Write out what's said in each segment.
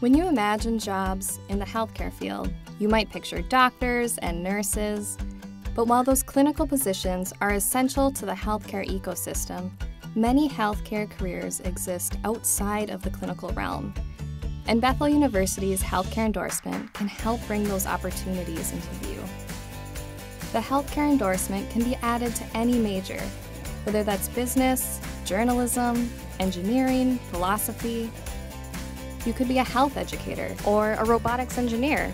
When you imagine jobs in the healthcare field, you might picture doctors and nurses. But while those clinical positions are essential to the healthcare ecosystem, many healthcare careers exist outside of the clinical realm. And Bethel University's healthcare endorsement can help bring those opportunities into view. The healthcare endorsement can be added to any major, whether that's business, journalism, engineering, philosophy, you could be a health educator, or a robotics engineer,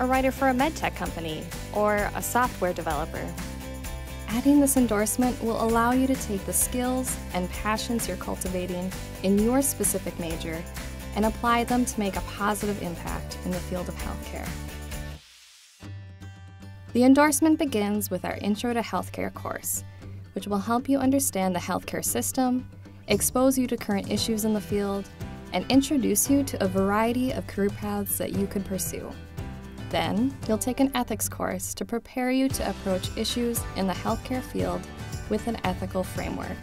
a writer for a medtech company, or a software developer. Adding this endorsement will allow you to take the skills and passions you're cultivating in your specific major and apply them to make a positive impact in the field of healthcare. The endorsement begins with our Intro to Healthcare course, which will help you understand the healthcare system, expose you to current issues in the field, and introduce you to a variety of career paths that you could pursue. Then, you'll take an ethics course to prepare you to approach issues in the healthcare field with an ethical framework.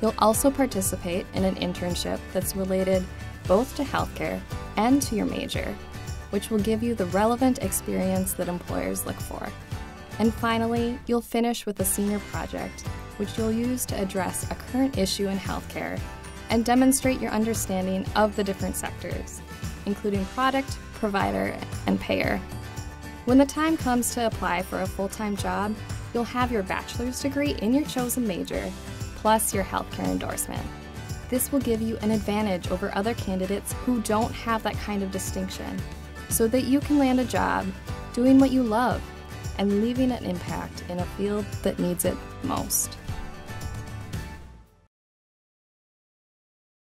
You'll also participate in an internship that's related both to healthcare and to your major, which will give you the relevant experience that employers look for. And finally, you'll finish with a senior project, which you'll use to address a current issue in healthcare and demonstrate your understanding of the different sectors, including product, provider, and payer. When the time comes to apply for a full time job, you'll have your bachelor's degree in your chosen major, plus your healthcare endorsement. This will give you an advantage over other candidates who don't have that kind of distinction, so that you can land a job doing what you love and leaving an impact in a field that needs it most.